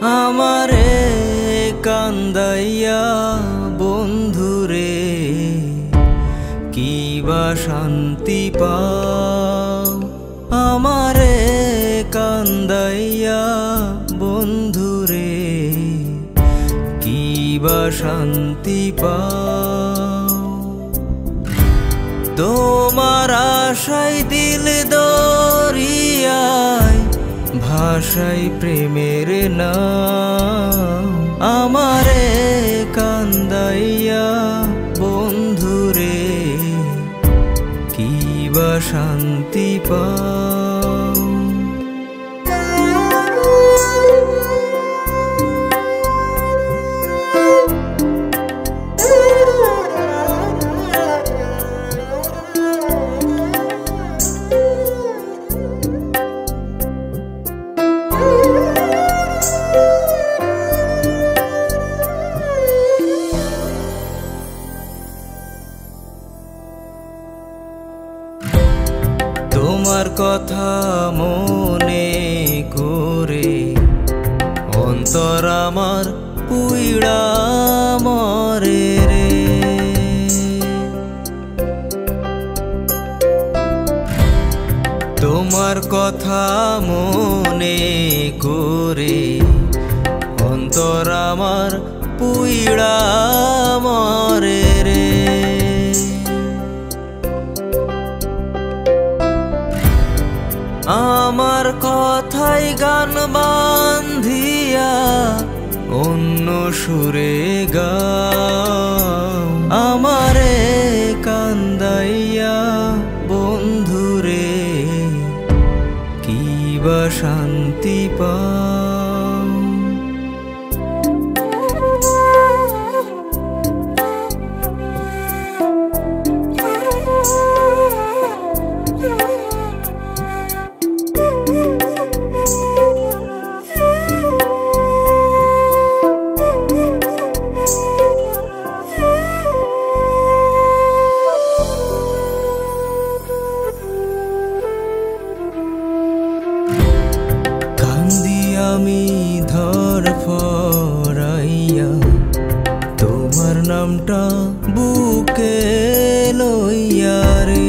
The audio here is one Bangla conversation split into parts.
আমারে কান্দাইয়া, বন্ধুরে, কি বা শান্তি পাও? আমারে কান্দাইয়া, বন্ধুরে, কি বা শান্তি পাও? তোমার আশাই দিল দরিয়ায় ভাষাই প্রেমের না আমারে কান্দাইয়া বন্ধুরে কি বা শান্তি পাও তোমার কথা মনে করে। অন্তর আমার পুইড়া মরে রে। তোমার কথা মনে করে। অন্তর আমার পুইড়া আমার কথাই গান বান্ধিয়া অন্য সুরে গাও। আমারে কান্দাইয়া বন্ধুরে কি বা শান্তি পাও? আমি ধর ফরাইয়া তোমার নামটা বুকে লইয়া রে।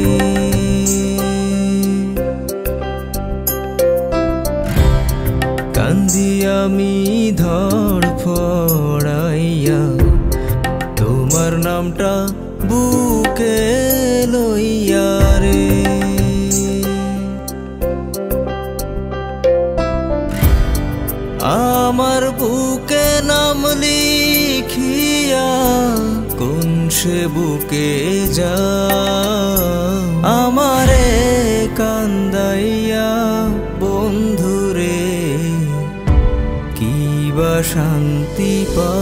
কান্দি আমি ধর আমার বুকে নাম লিখিয়া কোন সে বুকে যা আমারে কান্দাইয়া, বন্ধুরে, কি বা শান্তি পা